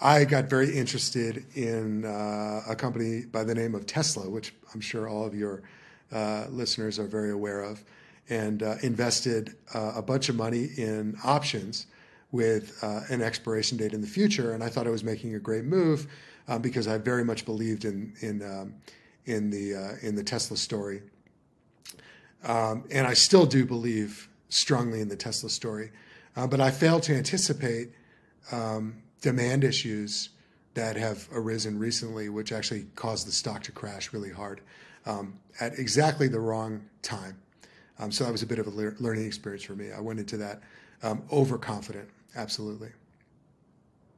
I got very interested in uh, a company by the name of Tesla, which I'm sure all of your uh, listeners are very aware of, and uh, invested uh, a bunch of money in options with uh, an expiration date in the future. And I thought I was making a great move um, because I very much believed in in um, in the uh, in the Tesla story, um, and I still do believe strongly in the Tesla story. but I failed to anticipate um, demand issues that have arisen recently, which actually caused the stock to crash really hard um, at exactly the wrong time. Um, so that was a bit of a le- learning experience for me. I went into that um, overconfident, absolutely.